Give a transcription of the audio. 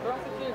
Здравствуйте,